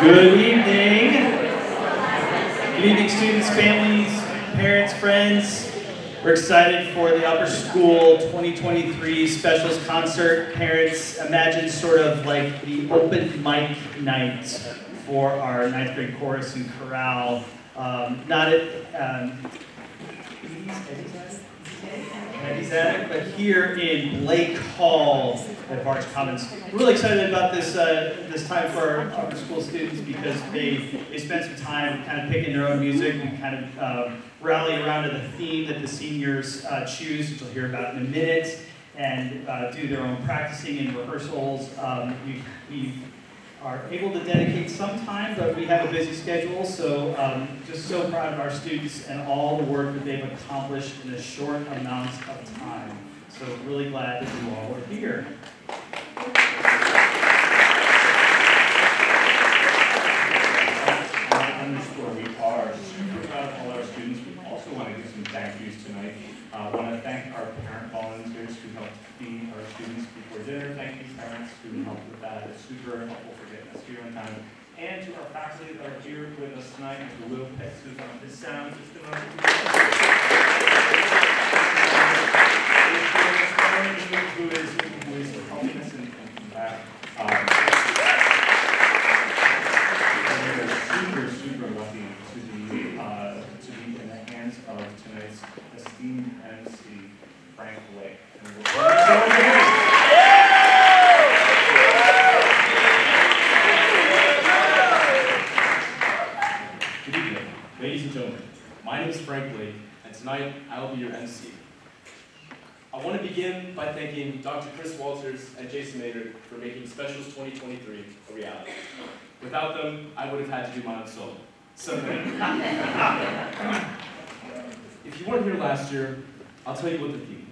Good evening. Good evening, students, families, parents, friends. We're excited for the Upper School 2023 Specials Concert. Parents, imagine sort of like the open mic night for our ninth grade chorus and chorale. Um, not at um, Eddie's Attic, but here in Blake Hall at Barge Commons. We're really excited about this uh, this time for our upper school students because they they spend some time kind of picking their own music and kind of um, rally around to the theme that the seniors uh, choose, which you'll hear about in a minute, and uh, do their own practicing and rehearsals. Um, we we are able to dedicate some time, but we have a busy schedule, so um, just so proud of our students and all the work that they've accomplished in a short amount of time. So really glad that you all are here. Underscore, we are super proud of all our students. We also want to give some thank yous tonight. I uh, want to thank our parent volunteers who helped feed our students before dinner. Thank you parents who helped with that. It's super helpful for getting us here on time. And to our faculty that are here with us tonight, to Will Pitts, who's on his sound system. So great. Good evening, ladies and gentlemen. My name is Frank Blake, and tonight I will be your MC. I want to begin by thanking Dr. Chris Walters and Jason Maynard for making Specials 2023 a reality. Without them, I would have had to do my own solo. So if you weren't here last year, I'll tell you what the theme.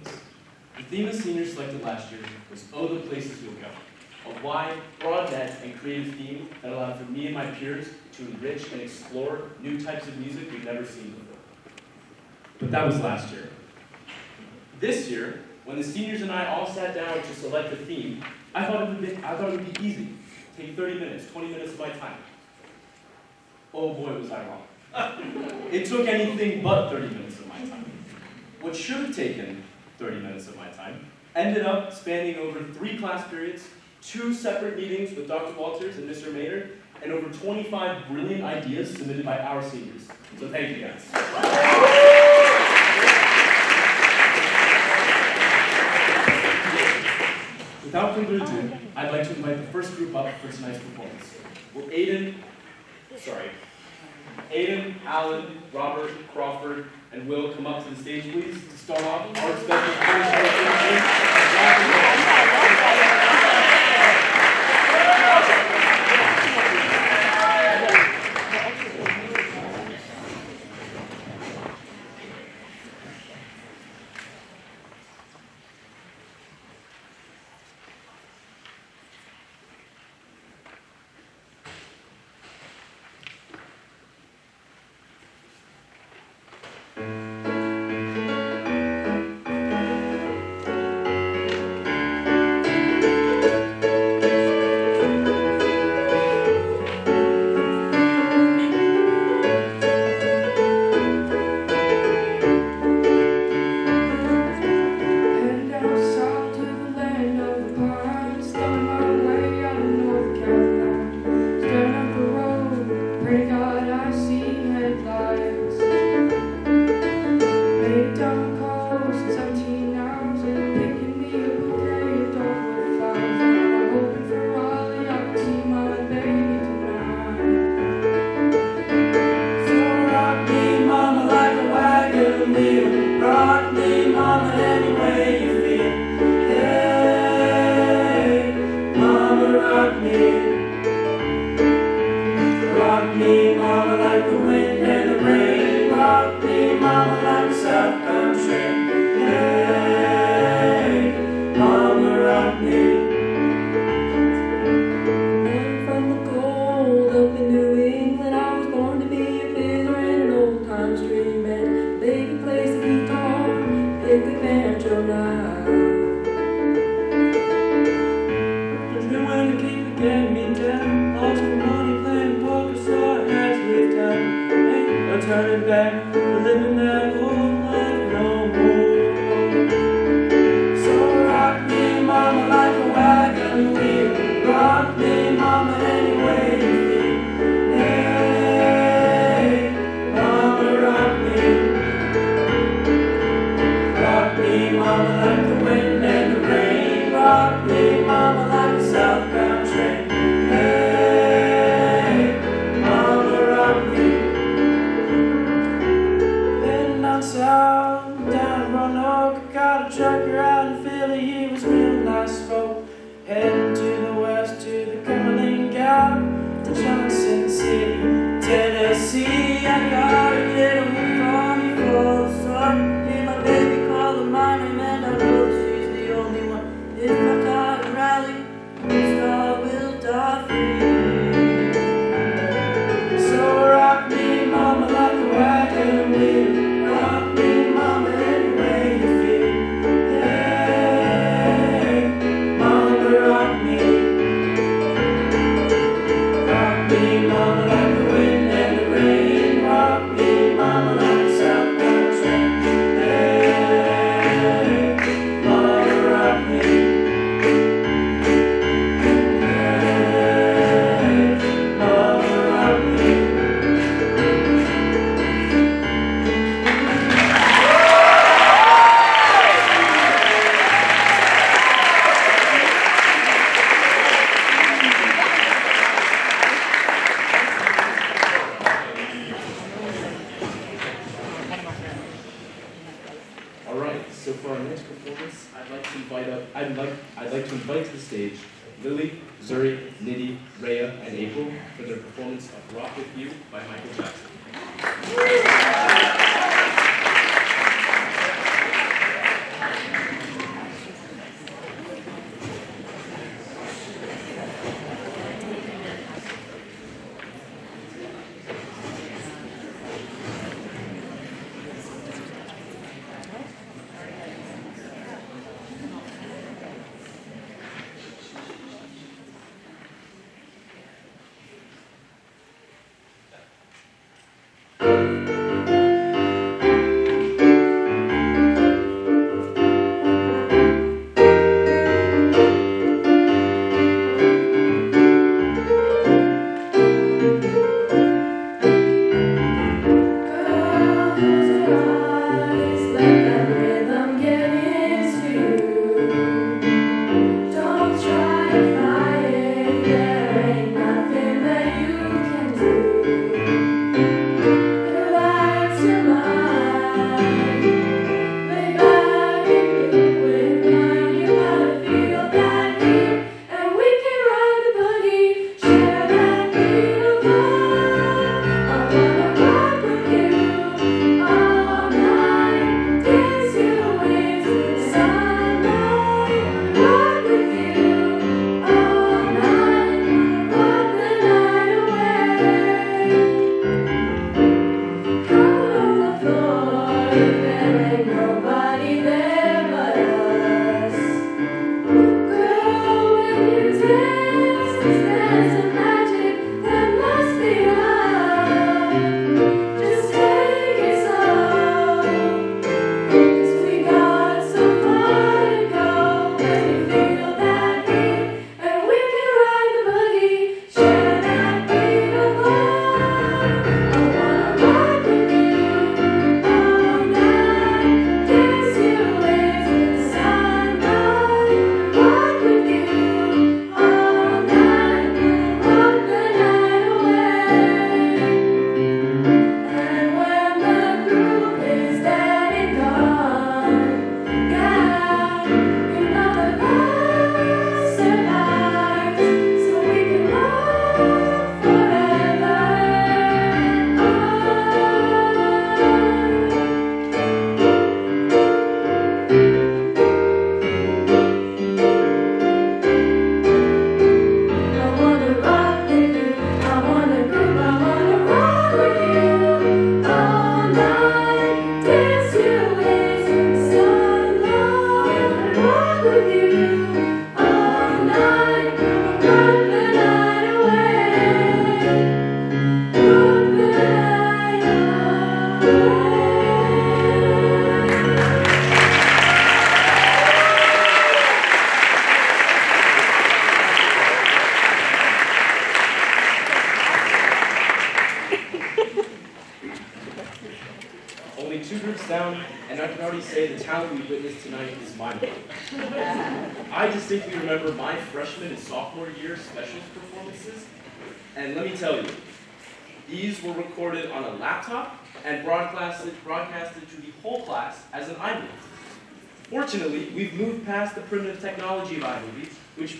The theme the seniors selected last year was Oh the Places You'll Go. A wide, broad net and creative theme that allowed for me and my peers to enrich and explore new types of music we've never seen before. But that was last year. This year, when the seniors and I all sat down to select a theme, I thought it would be, I thought it would be easy. Take 30 minutes, 20 minutes of my time. Oh boy, was I wrong. it took anything but 30 minutes of my time. What should have taken 30 minutes of my time ended up spanning over three class periods, two separate meetings with Dr. Walters and Mr. Maynard, and over 25 brilliant ideas submitted by our seniors. So thank you guys. Without further ado, I'd like to invite the first group up for tonight's performance. Will Aiden, sorry, Aiden, Alan, Robert, Crawford, and Will come up to the stage, please, to start off. Our special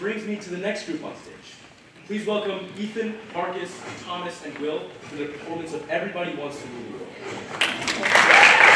brings me to the next group on stage. Please welcome Ethan, Marcus, Thomas, and Will for the performance of Everybody Wants to Rule the World.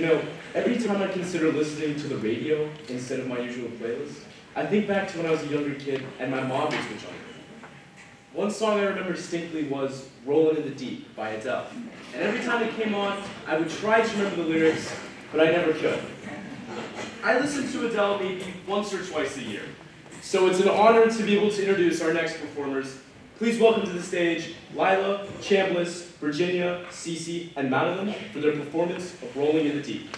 You know, every time I consider listening to the radio instead of my usual playlist, I think back to when I was a younger kid and my mom was switch on. One song I remember distinctly was Rollin' in the Deep by Adele. And every time it came on, I would try to remember the lyrics, but I never could. I listen to Adele maybe once or twice a year. So it's an honor to be able to introduce our next performers. Please welcome to the stage Lila, Chambliss, Virginia, Cece, and Madeline for their performance of Rolling in the Deep.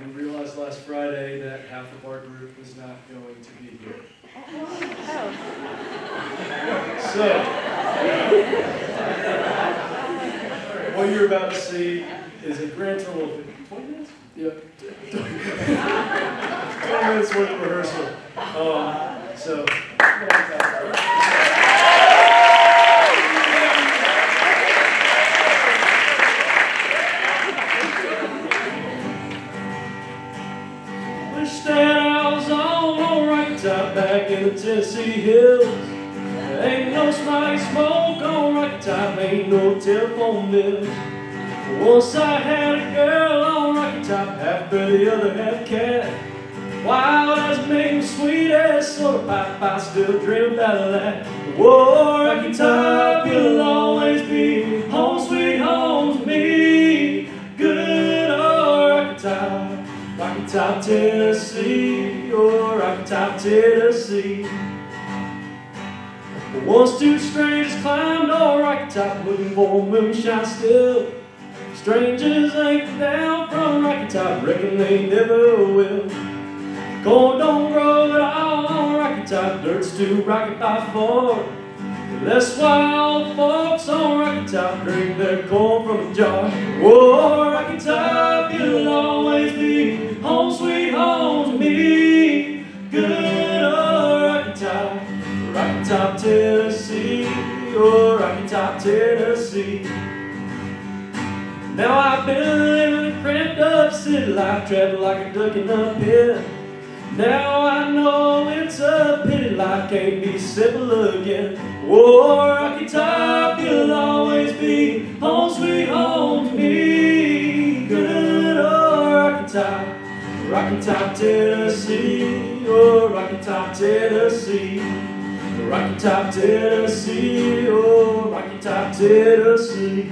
And we realized last Friday that half of our group was not going to be here. So, what you're about to see is a grand total of 20 minutes? Yep. 20 minutes worth of rehearsal. Um, so, ain't no telephone bills. Once I had a girl on Rocky Top, half bird, the other half cat. Wild as me, sweet as soda pop, I still dream about that. Whoa, Rocky Top, you'll always be home, sweet home to me. Good old Rocky Top, Rocky Top, Tennessee, oh, Rocky Top, Tennessee. Once two strangers climbed Rocky Top, looking for moonshine still. Strangers ain't down from Rocky Top, reckon they never will. Corn don't grow at all on Rocky Top, dirt's too rocky by far. Why all folks on Rocky Top drink their corn from a jar. Whoa, Rocky Top, you'll always be home, sweet home to me. Good old Rocky Top, Rocky Top, Tennessee. Rocky Top, Tennessee. Now I've been living a cramped up city life, traveled like a duck in a pit. Now I know it's a pity life can't be simple again. Whoa, Rocky Top, you'll always be home, sweet home to me. Good old Rocky Top, Rocky Top, Tennessee. Oh, Rocky Top, Tennessee. Rocky Top, Tennessee. Oh, Rocky Top, Tennessee.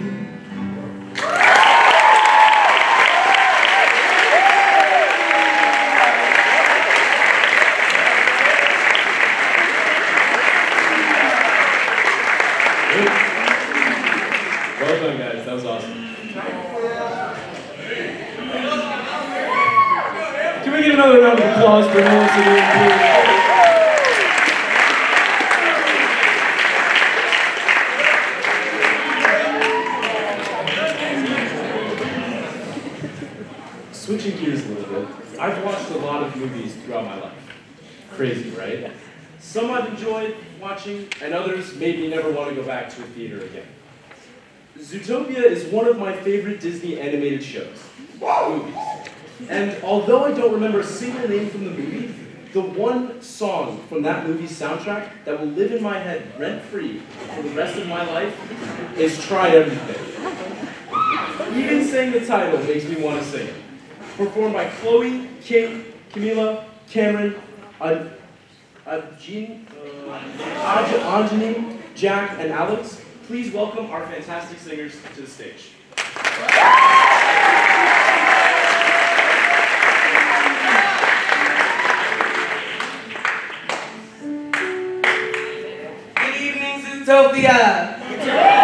Well done, guys. That was awesome. Can we get another round of applause for Nancy and Pete? Switching gears a little bit, I've watched a lot of movies throughout my life. Crazy, right? Some I've enjoyed watching, and others made me never want to go back to a theater again. Zootopia is one of my favorite Disney animated shows, movies. And although I don't remember a single name from the movie, the one song from that movie's soundtrack that will live in my head rent free for the rest of my life is Try Everything. Even saying the title makes me want to sing it. Performed by Chloe, King, Camila, Cameron, Ad, Adjin, uh, Aj- Anjani, Jack, and Alex. Please welcome our fantastic singers to the stage. Good evening, Zootopia.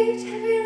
Sweet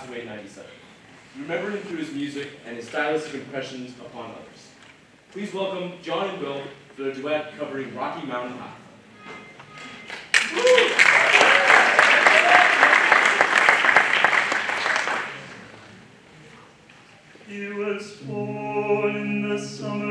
passed 97. Remember him through his music and his stylistic impressions upon others. Please welcome John and Will for their duet covering Rocky Mountain High. He was born in the summer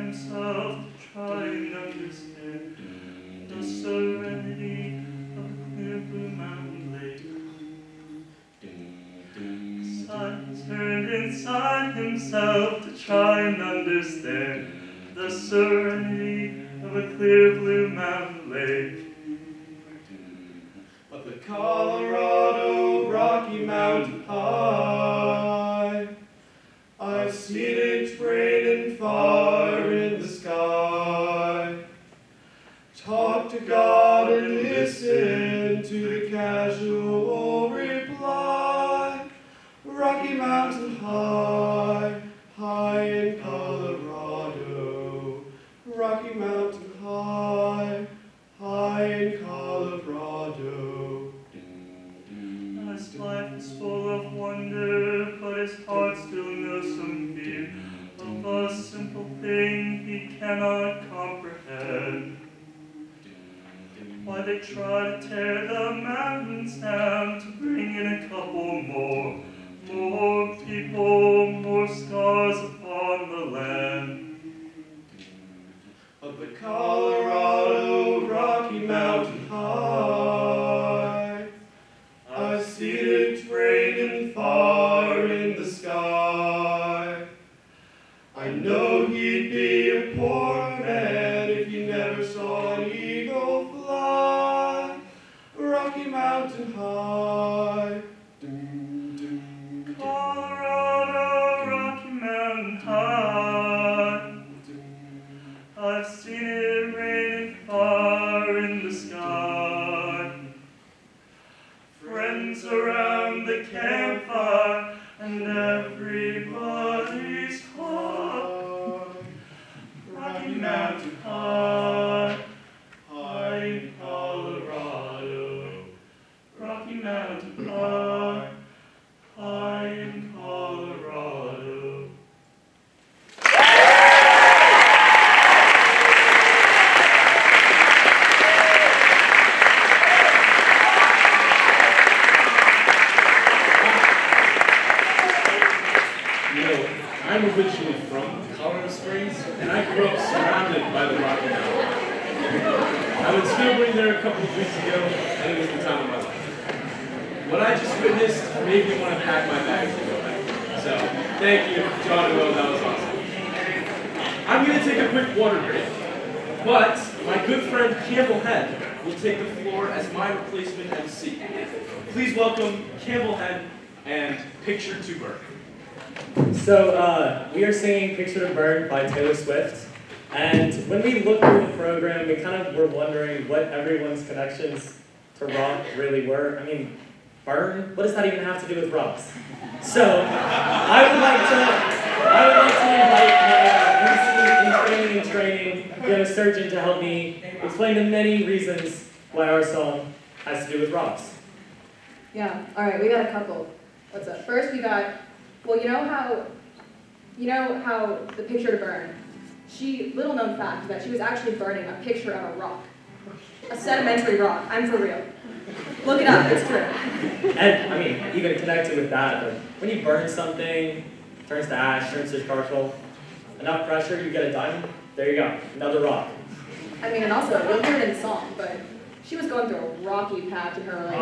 himself the child of his head, the serenity of the clear blue mountain lake. Silence turned inside himself to try and understand the serenity of a clear blue mountain lake. But the Colorado Rocky Mountain High. God and listen to the casual reply. Rocky Mountain High, high in Colorado. Rocky Mountain High, high in Colorado. His life is full of wonder, but his heart still knows some fear of a simple thing he cannot they try to tear the mountains down to bring in a couple more, more people, more scars upon the land. But the Colorado something, turns to ash, turns to charcoal. Enough pressure, you get a diamond. There you go, another rock. I mean, and also, we we'll heard in song, but she was going through a rocky patch in her life.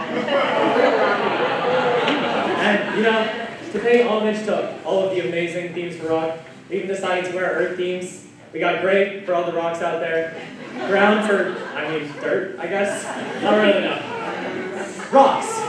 and, you know, to pay homage to all of the amazing themes for rock, we even decided to wear earth themes. We got great for all the rocks out there. Ground for, I mean, dirt, I guess. Not really enough Rocks.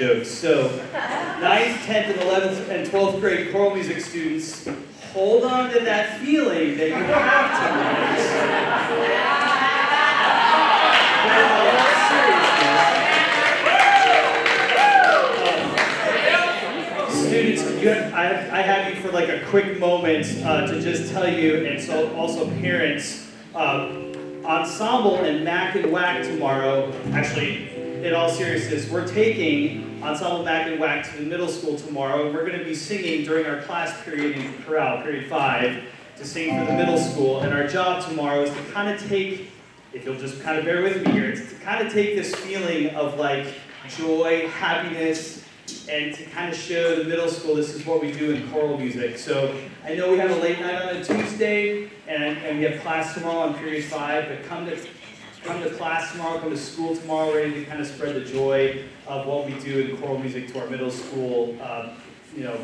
Jokes. So, we're taking ensemble Back and Whack to the middle school tomorrow. And we're going to be singing during our class period in chorale, period five, to sing for the middle school. And our job tomorrow is to kind of take, if you'll just kind of bear with me here, it's to kind of take this feeling of like joy, happiness, and to kind of show the middle school this is what we do in choral music. So I know we have a late night on a Tuesday, and, and we have class tomorrow on period five, but come to come to class tomorrow, come to school tomorrow, ready to kind of spread the joy of what we do in choral music to our middle school, um, you know,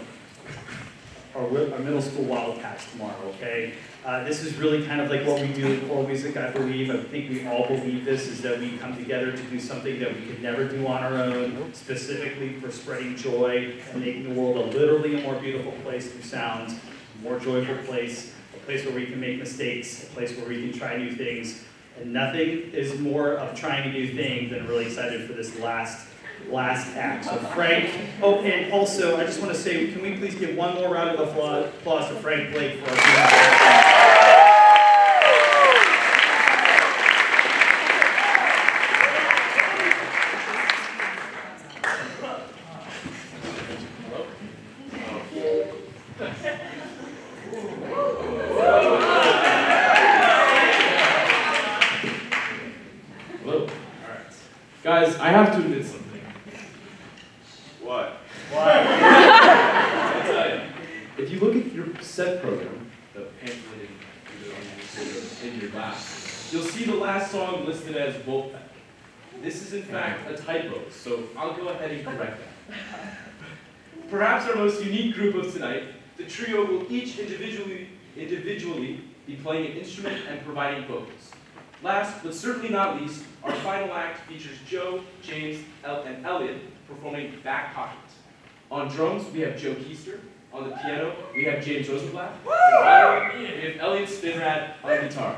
our, our middle school Wildcats tomorrow, okay? Uh, this is really kind of like what we do in choral music, I believe. I think we all believe this, is that we come together to do something that we could never do on our own, specifically for spreading joy and making the world a literally a more beautiful place through sound, a more joyful place, a place where we can make mistakes, a place where we can try new things. And nothing is more of trying a new thing than really excited for this last last act. So Frank, oh, and also I just want to say, can we please give one more round of applause, applause to Frank Blake for our Hello? Alright. Guys, I have to admit something. What? I'll tell you. If you look at your set program, the pamphlet in, in your lap, you'll see the last song listed as Wolfpack. This is in fact a typo, so I'll go ahead and correct that. Perhaps our most unique group of tonight, the trio will each individually, individually be playing an instrument and providing vocals. Last, but certainly not least, our final act features Joe, James, El- and Elliot performing Back Pocket. On drums, we have Joe Keister. On the piano, we have James Rosenblatt. And we have Elliot Spinrad on guitar.